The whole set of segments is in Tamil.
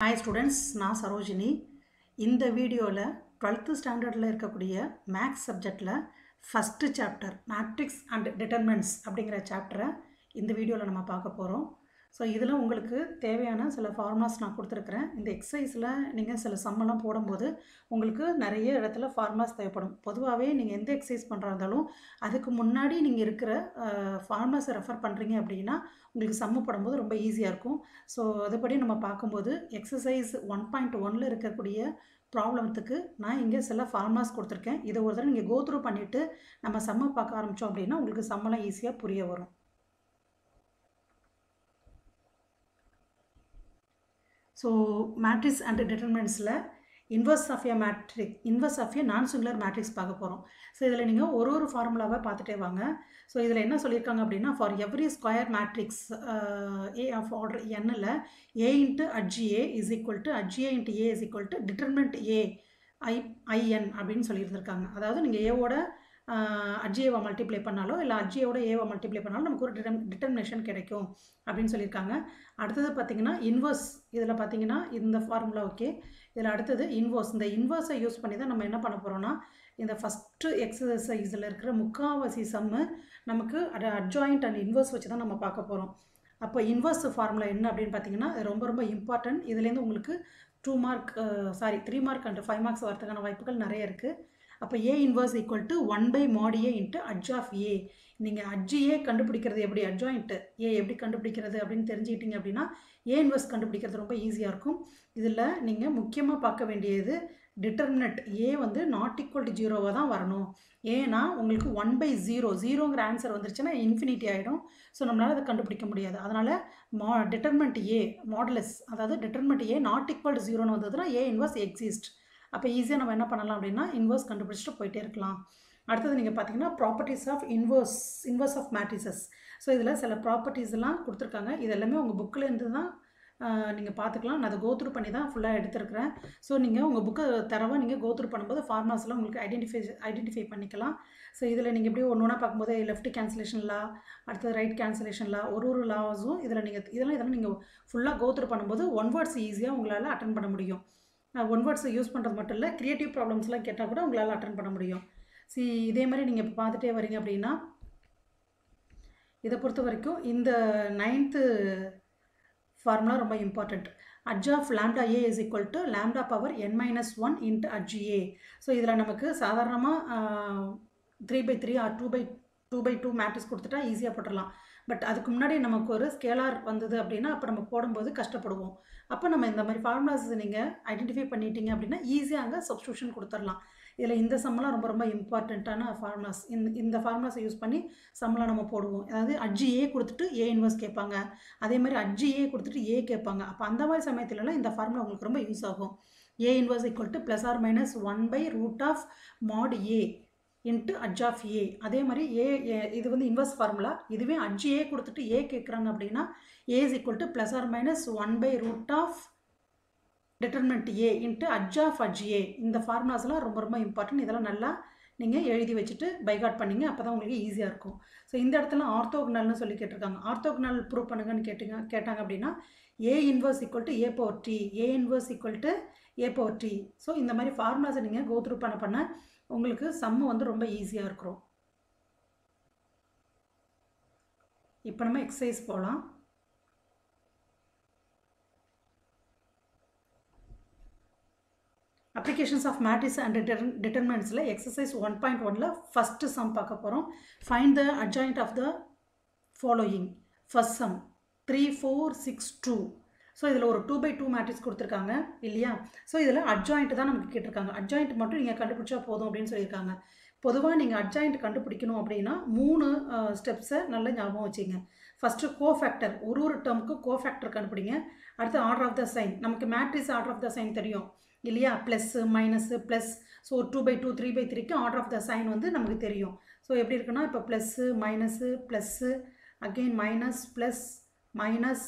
ஹாய் ஸ்டூடெண்ட்ஸ் நான் சரோஜினி. இந்த வீடியோவில் டுவெல்த்து ஸ்டாண்டர்டில் இருக்கக்கூடிய மேக்ஸ் சப்ஜெக்டில் first chapter matrix and determinants அப்படிங்கிற சாப்டரை இந்த வீடியோவில் நம்ம பார்க்க போகிறோம் ஸோ இதில் உங்களுக்கு தேவையான சில ஃபார்முலாஸ் நான் கொடுத்துருக்குறேன். இந்த எக்ஸசைஸில் நீங்கள் சில சம்மெல்லாம் போடும்போது உங்களுக்கு நிறைய இடத்துல ஃபார்முலாஸ் தேவைப்படும். பொதுவாகவே நீங்கள் எந்த எக்ஸசைஸ் பண்ணுறா இருந்தாலும் அதுக்கு முன்னாடி நீங்கள் இருக்கிற ஃபார்முலாஸை ரெஃபர் பண்ணுறீங்க அப்படின்னா உங்களுக்கு சம்மு போடும்போது ரொம்ப ஈஸியாக இருக்கும். ஸோ அதுபடி நம்ம பார்க்கும்போது எக்ஸசைஸ் ஒன் பாயிண்ட் ஒனில் இருக்கக்கூடிய ப்ராப்ளத்துக்கு நான் இங்கே சில ஃபார்முலாஸ் கொடுத்துருக்கேன். இதை ஒரு தடவை நீங்கள் கோத்ரூ பண்ணிவிட்டு நம்ம சம்மை பார்க்க ஆரம்பித்தோம் அப்படின்னா உங்களுக்கு சம்மெல்லாம் ஈஸியாக புரிய வரும். So matrix and டிட்டர்மெண்ட்ஸில் inverse of a matrix inverse of a non singular matrix பார்க்க போகிறோம் ஸோ இதில் நீங்கள் ஒரு ஒரு ஃபார்முலாவை பார்த்துட்டே வாங்க. ஸோ இதில் என்ன சொல்லியிருக்காங்க அப்படின்னா for every square matrix A of order என்னில் A into adj A is equal to adj A into A is equal to determinant A I I N அப்படின்னு சொல்லியிருந்திருக்காங்க. அதாவது நீங்கள் ஏவோட அஜிஏவை மல்டிப்ளை பண்ணாலோ இல்லை அஜியோட ஏவை மல்டிப்ளை பண்ணாலும் நமக்கு ஒரு டிடம் டிட்டர்மினேஷன் கிடைக்கும் அப்படின்னு சொல்லியிருக்காங்க. அடுத்தது பார்த்தீங்கன்னா இன்வர்ஸ் இதில் பார்த்தீங்கன்னா இந்த ஃபார்முலா ஓகே இதில் அடுத்தது இன்வர்ஸ் இந்த இன்வர்ஸை யூஸ் பண்ணி தான் நம்ம என்ன பண்ண போகிறோம்னா இந்த ஃபஸ்ட்டு எக்ஸசைஸில் இருக்கிற முக்காவாசி சம்மு நமக்கு அட் அட்ஜாயிண்ட் அண்ட் இன்வர்ஸ் வச்சு தான் நம்ம பார்க்க போகிறோம் அப்போ இன்வர்ஸ் ஃபார்முலா என்ன அப்படின்னு பார்த்தீங்கன்னா ரொம்ப ரொம்ப இம்பார்ட்டன்ட் இதுலேருந்து உங்களுக்கு two mark sorry three mark and five marks வரதுக்கான வாய்ப்புகள் நிறைய இருக்குது அப்போ A inverse equal to one by mod A into adj of A நீங்கள் அட்ஜ் ஏ கண்டுபிடிக்கிறது எப்படி? அட்ஜாயின்ட்டு ஏ எப்படி கண்டுபிடிக்கிறது அப்படின்னு தெரிஞ்சுக்கிட்டீங்க அப்படின்னா ஏ இன்வர்ஸ் கண்டுபிடிக்கிறது ரொம்ப ஈஸியாக இருக்கும். இதில் நீங்கள் முக்கியமாக பார்க்க வேண்டியது டிட்டர்மினட் ஏ வந்து நாட் ஈக்குவல் டு ஜீரோவாக தான் வரணும். ஏன்னா உங்களுக்கு ஒன் பை ஜீரோ ஜீரோங்கிற ஆன்சர் வந்துருச்சுன்னா இன்ஃபினிட்டி ஆகிடும் ஸோ நம்மளால் அதை கண்டுபிடிக்க முடியாது. அதனால் மா டிட்டர்மெண்ட் ஏ மாடலஸ் அதாவது determinant A not equal to ஜீரோன்னு வந்ததுன்னா ஏ இன்வர்ஸ் எக்ஸிஸ்ட் அப்போ ஈஸியாக நம்ம என்ன பண்ணலாம் அப்படின்னா இன்வர்ஸ் கண்டுபிடிச்சிட்டு போயிட்டே இருக்கலாம். அடுத்தது நீங்கள் பார்த்தீங்கன்னா properties of inverse inverse of matrices so இதில் சில ப்ராப்பர்ட்டிஸ் எல்லாம் கொடுத்துருக்காங்க. இது எல்லாமே உங்கள் புக்கிலேருந்து தான் நீங்கள் பார்த்துக்கலாம் நான் அதை கோத்ரூ பண்ணி தான் ஃபுல்லாக எடுத்துருக்கிறேன். ஸோ நீங்கள் உங்கள் புக்கை தரவாக நீங்கள் கோத்ரூ பண்ணும்போது ஃபார்மாஸ்லாம் உங்களுக்கு ஐடென்டிஃபை ஐடென்டிஃபை பண்ணிக்கலாம். ஸோ இதில் நீங்கள் எப்படி ஒன்று ஒன்றா பார்க்கும்போது லெஃப்ட் கேன்சலேஷன் லா அடுத்தது ரைட் கேன்சலேஷன் லா ஒரு ஒரு லாஸும் இதில் நீங்கள் இதெல்லாம் இதெல்லாம் நீங்கள் ஃபுல்லாக கோத்ரூ பண்ணும்போது ஒன் வேர்ட்ஸ் ஈஸியாக உங்களால் அட்டன் பண்ண முடியும். ஒன் வேர்ட்ஸை யூஸ் பண்ணுறது மட்டும் இல்லை க்ரியேட்டிவ் ப்ராப்ளம்ஸ்லாம் கேட்டால் கூட உங்களால் அட்டன் பண்ண முடியும். சி இதே மாதிரி நீங்கள் இப்போ பார்த்துட்டே வரீங்க அப்படின்னா இதை பொறுத்த வரைக்கும் இந்த நைன்த்து ஃபார்முலா ரொம்ப important adj of lambda A is equal to lambda power n minus one into adj A so இதில் நமக்கு சாதாரணமாக three by three or two by two by two matrix கொடுத்துட்டா ஈஸியாக போட்டுடலாம். பட் அதுக்கு முன்னாடி நமக்கு ஒரு ஸ்கேலார் வந்தது அப்படின்னா அப்போ நம்ம போடும்போது கஷ்டப்படுவோம். அப்போ நம்ம இந்த மாதிரி ஃபார்முலாஸ் நீங்கள் ஐடென்டிஃபை பண்ணிட்டீங்க அப்படின்னா ஈஸியாக அங்கே சப்ஸ்டியூஷன் கொடுத்துடலாம். இதில் இந்த சம்மெல்லாம் ரொம்ப ரொம்ப இம்பார்ட்டண்ட்டான ஃபார்முலாஸ் இந்த இந்த ஃபார்முலாஸை யூஸ் பண்ணி சம்மெல்லாம் நம்ம போடுவோம். அதாவது அஜ்ஜி ஏ கொடுத்துட்டு ஏ இன்வர்ஸ் கேட்பாங்க. அதே மாதிரி அஜ்ஜி ஏ கொடுத்துட்டு ஏ கேட்பாங்க. அப்போ அந்த மாதிரி சமயத்துலலாம் இந்த ஃபார்முலா உங்களுக்கு ரொம்ப யூஸ் ஆகும். A inverse equal to plus or minus one by root of mod A into adj of A அதே மாதிரி ஏ இது வந்து இன்வர்ஸ் ஃபார்முலா இதுவே அட்ஜ் ஏ கொடுத்துட்டு ஏ கேட்குறாங்க அப்படின்னா A is equal to plus or minus one by root of determinant A into adj of adj A இந்த ஃபார்முலாஸ்லாம் ரொம்ப ரொம்ப இம்பார்ட்டன்ட் இதெல்லாம் நல்லா நீங்கள் எழுதி வச்சுட்டு பைகாட் பண்ணிங்க அப்போ தான் உங்களுக்கு ஈஸியாக இருக்கும். ஸோ இந்த இடத்துல ஆர்த்தோக்னல்னு சொல்லி கேட்டிருக்காங்க. ஆர்த்தோக்னல் ப்ரூவ் பண்ணுங்கன்னு கேட்டுங்க கேட்டாங்க அப்படின்னா A inverse equal to A power T A inverse equal to A power T so இந்த மாதிரி ஃபார்முலாஸை நீங்கள் கோத்ரூ பண்ண பண்ண உங்களுக்கு சம்மு வந்து ரொம்ப ஈஸியாக இருக்கிறோம். இப்போ நம்ம எக்ஸசைஸ் போகலாம் அப்ளிகேஷன்ஸ் ஆஃப் மேட்ரிஸ் அண்ட் டிட்டர்மெண்ட்ஸில் எக்ஸசைஸ் ஒன் பாயிண்ட் ஒனில் ஃபஸ்ட்டு சம் பார்க்க போகிறோம் find the adjoint of the following first sum three four six two so இதில் ஒரு டூ பை டூ மேட்ரிக்ஸ் கொடுத்துருக்காங்க இல்லையா? ஸோ இதில் அட்ஜாயிண்ட் தான் நமக்கு கேட்டிருக்காங்க. அட்ஜாயிண்ட் மட்டும் நீங்கள் கண்டுபிடிச்சா போதும் அப்படின்னு சொல்லியிருக்காங்க. பொதுவாக நீங்கள் அட்ஜாயிண்ட் கண்டுபிடிக்கணும் அப்படின்னா மூணு ஸ்டெப்ஸை நல்லா ஞாபகம் வச்சுங்க. ஃபஸ்ட்டு கோஃபேக்டர் ஒரு ஒரு டேர்முக்கு கோஃபேக்டர் கண்டுபிடிங்க. அடுத்து ஆர்டர் ஆஃப் த சைன் நமக்கு matrix order of the sign தெரியும் இல்லையா? Plus minus plus so two by two three by த்ரீக்கு ஆர்டர் ஆஃப் த சைன் வந்து நமக்கு தெரியும். ஸோ எப்படி இருக்குன்னா இப்போ plus minus plus again minus plus minus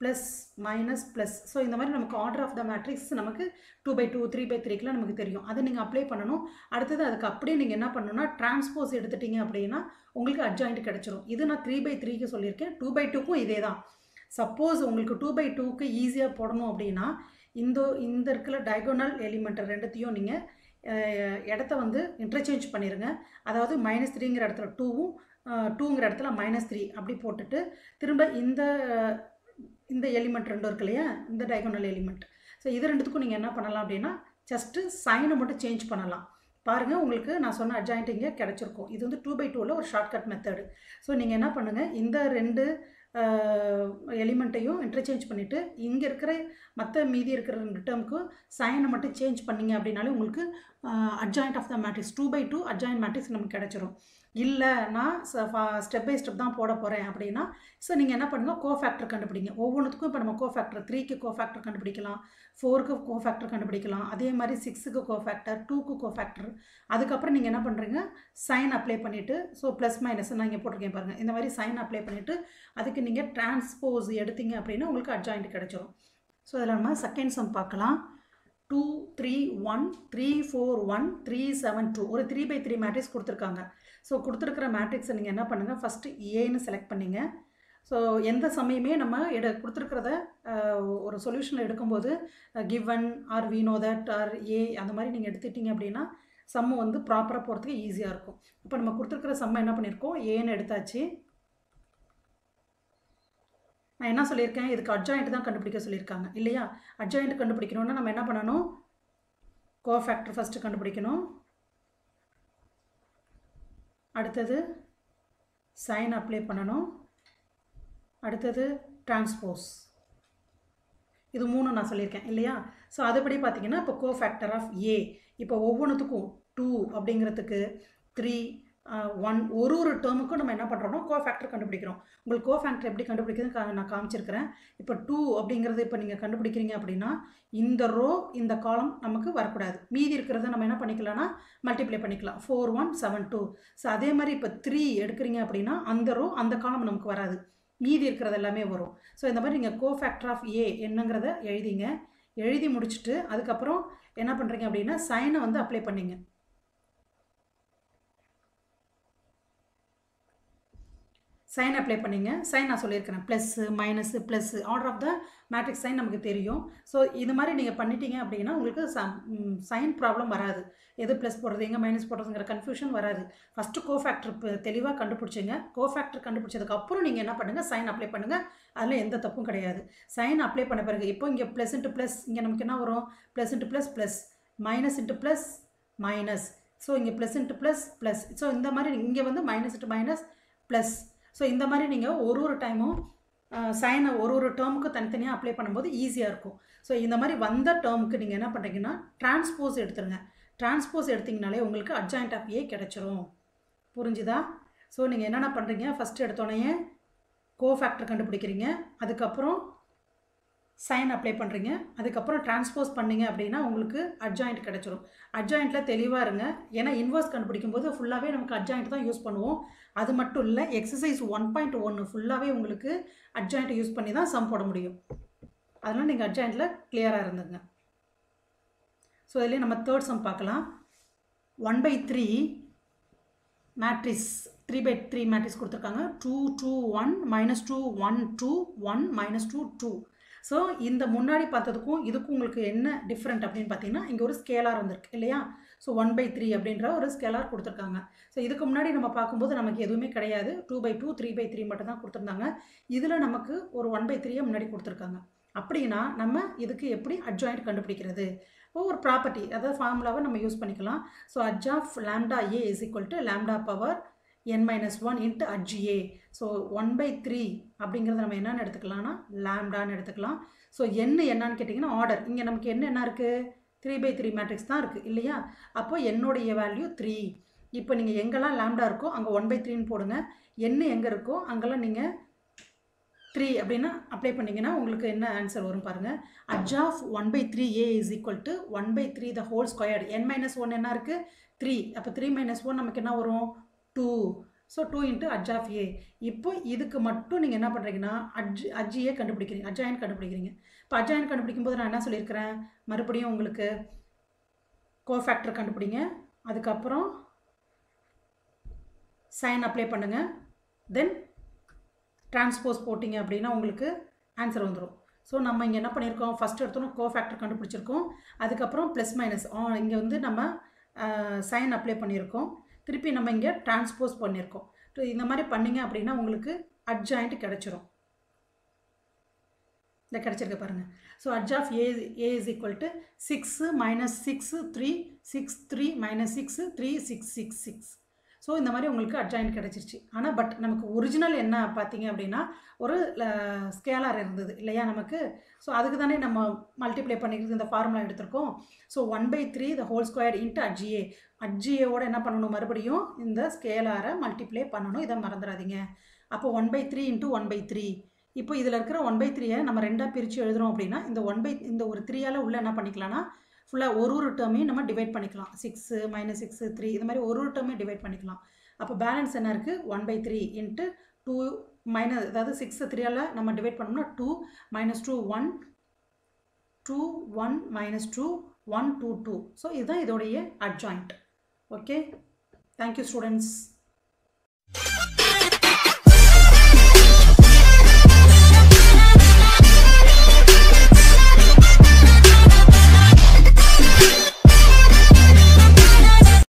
plus minus plus so இந்த மாதிரி நமக்கு ஆர்டர் ஆஃப் த மேட்ரிக்ஸ் நமக்கு two by two three by த்ரீக்கெலாம் நமக்கு தெரியும். அதை நீங்கள் அப்ளை பண்ணணும். அடுத்தது அதுக்கு அப்படியே நீங்கள் என்ன பண்ணணும்னா டிரான்ஸ்போஸ் எடுத்துட்டீங்க அப்படின்னா உங்களுக்கு அட்ஜாயிண்ட் கிடச்சிரும். இது நான் த்ரீ பை த்ரீக்கு சொல்லியிருக்கேன். டூ பை டூக்கும் இதே தான். சப்போஸ் உங்களுக்கு டூ பை டூக்கு ஈஸியாக போடணும் அப்படின்னா இந்த இந்த இருக்கிற டயகோனல் எலிமெண்ட் ரெண்டுத்தையும் நீங்கள் இடத்த வந்து இன்டர்சேஞ்ச் பண்ணிடுங்க அதாவது மைனஸ் த்ரீங்கிற இடத்துல டூவும் டூங்கிற இடத்துல மைனஸ் த்ரீ அப்படி போட்டுட்டு திரும்ப இந்த இந்த எலிமெண்ட் ரெண்டும் இருக்கு இல்லையா? இந்த டயகோனல் எலிமெண்ட் ஸோ இது ரெண்டுத்துக்கும் நீங்கள் என்ன பண்ணலாம் அப்படின்னா ஜஸ்ட்டு சைனை மட்டும் சேஞ்ச் பண்ணலாம். பாருங்கள் உங்களுக்கு நான் சொன்ன அட்ஜாயிண்ட் இங்கே கிடச்சிருக்கும். இது வந்து டூ பை டூவில் ஒரு ஷார்ட்கட் மெத்தடு ஸோ நீங்கள் என்ன பண்ணுங்கள் இந்த ரெண்டு எலிமெண்ட்டையும் இன்டர்சேஞ்ச் பண்ணிவிட்டு இங்கே இருக்கிற மற்ற மீதி இருக்கிற ரெண்டு டேர்முக்கு சைனை மட்டும் சேஞ்ச் பண்ணிங்க அப்படின்னாலே உங்களுக்கு adjoint of the matrix two by two adjoint matrix நமக்கு கிடச்சிரும். இல்லை நான் ஸ்டெப் பை ஸ்டெப் தான் போட போகிறேன் அப்படின்னா ஸோ நீங்கள் என்ன பண்ணுங்கள் கோ ஃபேக்டர் கண்டுபிடிங்க. ஒவ்வொன்றுத்துக்கும் இப்போ நம்ம கோ ஃபேக்டர் த்ரீக்கு கோ ஃபேக்டர் கண்டுபிடிக்கலாம் ஃபோருக்கு கோ ஃபேக்டர் கண்டுபிடிக்கலாம் அதே மாதிரி சிக்ஸுக்கு கோ ஃபேக்டர் டூக்கு கோ ஃபேக்டர் அதுக்கப்புறம் நீங்கள் என்ன பண்ணுறீங்க சைன் அப்ளை பண்ணிவிட்டு ஸோ ப்ளஸ் மைனஸ் நான் இங்கே போட்டிருக்கேன் பாருங்கள் இந்த மாதிரி சைன் அப்ளை பண்ணிவிட்டு அதுக்கு நீங்கள் டிரான்ஸ்போஸ் எடுத்தீங்க அப்படின்னா உங்களுக்கு அட்ஜாயிண்ட் கிடச்சிரும். ஸோ அதில் நம்ம செகண்ட் சம் பார்க்கலாம். Two three one three four one three seven two ஒரு த்ரீ பை த்ரீ மேட்ரிக்ஸ் கொடுத்துருக்காங்க. ஸோ கொடுத்துருக்கிற மேட்ரிக்ஸை நீங்கள் என்ன பண்ணுங்கள் ஃபஸ்ட்டு ஏன்னு செலக்ட் பண்ணிங்க. ஸோ எந்த சமயமே நம்ம எடு கொடுத்துருக்கிறத ஒரு சொல்யூஷனில் எடுக்கும்போது given or we know that or A அந்த மாதிரி நீங்கள் எடுத்துட்டீங்க அப்படின்னா சம்மு வந்து ப்ராப்பராக போகிறதுக்கு ஈஸியாக இருக்கும். இப்போ நம்ம கொடுத்துருக்கிற சம்மை என்ன பண்ணியிருக்கோம் ஏன்னு எடுத்தாச்சு. நான் என்ன சொல்லியிருக்கேன்? இதுக்கு அட்ஜாயிண்ட் தான் கண்டுபிடிக்க சொல்லியிருக்காங்க. இல்லையா? அட்ஜாயிண்ட் கண்டுபிடிக்கணும்னா நம்ம என்ன பண்ணணும்? கோ ஃபேக்டர் ஃபஸ்ட்டு கண்டுபிடிக்கணும். அடுத்தது சைன் அப்ளை பண்ணணும். அடுத்தது டிரான்ஸ்போஸ் இது மூணு நான் சொல்லியிருக்கேன். இல்லையா? ஸோ அதுபடி பார்த்தீங்கன்னா இப்போ கோ ஃபேக்டர் ஆஃப் ஏ இப்போ ஒவ்வொன்றுத்துக்கும் டூ அப்படிங்கிறதுக்கு த்ரீ ஒன் ஒரு ஒரு டேர்முக்கும் நம்ம என்ன பண்ணுறோம்னா கோ ஃபேக்டர் கண்டுபிடிக்கிறோம். உங்களுக்கு கோ ஃபேக்டர் எப்படி கண்டுபிடிக்கிறதுன்னு நான் காமிச்சிருக்கிறேன். இப்போ டூ அப்படிங்கிறது இப்போ நீங்கள் கண்டுபிடிக்கிறீங்க அப்படின்னா இந்த ரோ இந்த காலம் நமக்கு வரக்கூடாது. மீதி இருக்கிறத நம்ம என்ன பண்ணிக்கலாம்னா மல்டிப்ளை பண்ணிக்கலாம். Four one seven two so அதே மாதிரி இப்போ த்ரீ எடுக்கிறீங்க அப்படின்னா அந்த ரோ அந்த காலம் நமக்கு வராது. மீதி இருக்கிறது எல்லாமே வரும். ஸோ இந்த மாதிரி நீங்கள் கோ ஃபேக்டர் ஆஃப் ஏ என்னங்கிறத எழுதிங்க. எழுதி முடிச்சுட்டு அதுக்கப்புறம் என்ன பண்ணுறீங்க அப்படின்னா சைனை வந்து அப்ளை பண்ணிங்க. சைன் அப்ளை பண்ணிங்க. சைன் நான் சொல்லியிருக்கிறேன். Plus minus plus order of the matrix sign நமக்கு தெரியும். ஸோ இது மாதிரி நீங்கள் பண்ணிட்டீங்க அப்படின்னா உங்களுக்கு சைன் ப்ராப்ளம் வராது. எது ப்ளஸ் போடுறது எங்கே மைனஸ் போடுறதுங்கிற கன்ஃபியூஷன் வராது. ஃபஸ்ட்டு கோஃபேக்டர் தெளிவாக கண்டுபிடிச்சிங்க. கோஃபேக்டர் கண்டுபிடிச்சதுக்கப்புறம் நீங்கள் என்ன பண்ணுங்கள் சைன் அப்ளை பண்ணுங்கள் அதில் எந்த தப்பும் கிடையாது. சைன் அப்ளை பண்ண பிறகு இப்போ இங்கே ப்ளஸ் இன்ட்டு ப்ளஸ் இங்கே நமக்கு என்ன வரும்? Plus into plus plus minus into plus minus so இங்கே plus into plus plus so இந்த மாதிரி இங்கே வந்து minus into minus plus so இந்த மாதிரி நீங்கள் ஒரு ஒரு டைமும் சைனை ஒரு ஒரு டேர்முக்கு தனித்தனியாக அப்ளை பண்ணும்போது ஈஸியாக இருக்கும். ஸோ இந்த மாதிரி வந்த டேர்முக்கு நீங்கள் என்ன பண்ணுறீங்கன்னா டிரான்ஸ்போஸ் எடுத்துருங்க. டிரான்ஸ்போஸ் எடுத்திங்கனாலே உங்களுக்கு அட்ஜாயிண்ட் ஆஃப் ஏ கிடச்சிரும். புரிஞ்சுதா? ஸோ நீங்கள் என்னென்ன பண்ணுறீங்க ஃபஸ்ட்டு எடுத்தோடனே கோ ஃபேக்டர் கண்டுபிடிக்கிறீங்க. அதுக்கப்புறம் சைன் அப்ளை பண்ணுறீங்க அதுக்கப்புறம் டிரான்ஸ்போஸ் பண்ணிங்க அப்படின்னா உங்களுக்கு அட்ஜாயிண்ட் கிடச்சிரும். அட்ஜாயிண்ட்டில் தெளிவாக இருங்க. ஏன்னா இன்வர்ஸ் கண்டுபிடிக்கும் போது ஃபுல்லாகவே நமக்கு அட்ஜாயிண்ட் தான் யூஸ் பண்ணுவோம். அது மட்டும் இல்லை எக்ஸசைஸ் ஒன் பாயிண்ட் ஒன்று ஃபுல்லாகவே உங்களுக்கு அட்ஜாயிண்ட் யூஸ் பண்ணி தான் சம் போட முடியும். அதனால் நீங்கள் அட்ஜாயிண்ட்டில் கிளியராக இருந்துங்க. ஸோ இதுலேயே நம்ம தேர்ட் சம் பார்க்கலாம். One by three matrices three by three matrices கொடுத்துருக்காங்க. Two two one minus two one two one minus two two so இந்த முன்னாடி பார்த்ததுக்கும் இதுக்கும் உங்களுக்கு என்ன டிஃப்ரெண்ட் அப்படின்னு பார்த்தீங்கன்னா இங்கே ஒரு ஸ்கேலார் வந்திருக்கு இல்லையா? ஸோ ஒன் பை த்ரீ அப்படின்ற ஒரு ஸ்கேலார் கொடுத்துருக்காங்க. ஸோ இதுக்கு முன்னாடி நம்ம பார்க்கும்போது நமக்கு எதுவுமே கிடையாது. Two by two three by three மட்டும் தான் கொடுத்துருந்தாங்க. இதில் நமக்கு ஒரு ஒன் பை த்ரீயை முன்னாடி கொடுத்துருக்காங்க. அப்படின்னா நம்ம இதுக்கு எப்படி அட்ஜாயிண்ட் கண்டுபிடிக்கிறது? இப்போ ஒரு ப்ராப்பர்ட்டி அதாவது ஃபார்முலாவை நம்ம யூஸ் பண்ணிக்கலாம். So adj of lambda A is equal to lambda power n minus one into adj A so one by three அப்படிங்கிறத நம்ம என்னென்னு எடுத்துக்கலாம்னா லேம்டான்னு எடுத்துக்கலாம். ஸோ என்ன என்னன்னு கேட்டிங்கன்னா ஆர்டர் இங்கே நமக்கு என்ன என்ன இருக்குது த்ரீ பை த்ரீ மேட்ரிக்ஸ் தான் இருக்குது இல்லையா? அப்போ என்னுடைய வேல்யூ த்ரீ இப்போ நீங்கள் எங்கெல்லாம் லேம்டா இருக்கோ அங்கே ஒன் பை த்ரீன்னு போடுங்க. என்ன எங்கே இருக்கோ அங்கெல்லாம் நீங்கள் த்ரீ அப்படின்னா அப்ளை பண்ணிங்கன்னா உங்களுக்கு என்ன ஆன்சர் வரும் பாருங்கள் adj of one by three A is equal to one by three the whole squared n minus one என்ன இருக்குது த்ரீ அப்போ த்ரீ மைனஸ் ஒன் நமக்கு என்ன வரும்? Two so two into adj of A இப்போ இதுக்கு மட்டும் நீங்கள் என்ன பண்ணுறீங்கன்னா அஜ் அஜ்ஜியே கண்டுபிடிக்கிறீங்க. அஜாயின் கண்டுபிடிக்கிறீங்க. இப்போ அஜாயின் கண்டுபிடிக்கும் போது நான் என்ன சொல்லியிருக்கிறேன்? மறுபடியும் உங்களுக்கு கோஃபேக்டர் கண்டுபிடிங்க. அதுக்கப்புறம் சைன் அப்ளை பண்ணுங்கள் தென் டிரான்ஸ்போஸ் போட்டிங்க அப்படின்னா உங்களுக்கு ஆன்சர் வந்துடும் ஸோ நம்ம இங்கே என்ன பண்ணியிருக்கோம்? ஃபஸ்ட் எடுத்தோம் கோ ஃபேக்டர் கண்டுபிடிச்சிருக்கோம். அதுக்கப்புறம் ப்ளஸ் மைனஸ் இங்கே வந்து நம்ம சைன் அப்ளை பண்ணியிருக்கோம். திருப்பி நம்ம இங்கே டிரான்ஸ்போஸ் பண்ணியிருக்கோம் ஸோ இந்த மாதிரி பண்ணிங்க அப்படின்னா உங்களுக்கு அட்ஜாயிண்ட் கிடச்சிரும். இந்த கிடச்சிருக்க பாருங்கள் so adj of A A is equal to six minus six three six three minus six three six six six so இந்த மாதிரி உங்களுக்கு அட்ஜாயின்ட் கிடச்சிருச்சு. ஆனால் பட் நமக்கு ஒரிஜினல் என்ன பார்த்தீங்க அப்படின்னா ஒரு ஸ்கேலார் இருந்தது இல்லையா நமக்கு? ஸோ அதுக்கு தானே நம்ம மல்டிப்ளை பண்ணிக்கிறது இந்த ஃபார்முலா எடுத்திருக்கோம். So one by three the whole square into adj A அட்ஜிஏவோட என்ன பண்ணணும்? மறுபடியும் இந்த ஸ்கேலாரை மல்டிப்ளை பண்ணணும். இதை மறந்துடாதீங்க. அப்போ one by three into one by three இப்போ இதில் இருக்கிற ஒன் பை த்ரீயை நம்ம ரெண்டாக பிரித்து எழுதுகிறோம் அப்படின்னா இந்த ஒன் பை இந்த ஒரு த்ரீயால் உள்ளே என்ன பண்ணிக்கலாம்னா ஃபுல்லாக ஒரு ஒரு டேர்மையும் நம்ம டிவைட் பண்ணிக்கலாம். சிக்ஸு மைனஸ் சிக்ஸு த்ரீ இது மாதிரி ஒரு ஒரு டேர்மையும் டிவைட் பண்ணிக்கலாம். அப்போ பேலன்ஸ் என்ன இருக்குது one by three into two minus அதாவது சிக்ஸு த்ரீயால் நம்ம டிவைட் பண்ணோம்னா two minus two one two one minus two one two two so இதுதான் இதோடைய அட்ஜாயிண்ட் ஓகே தேங்க்யூ ஸ்டூடெண்ட்ஸ்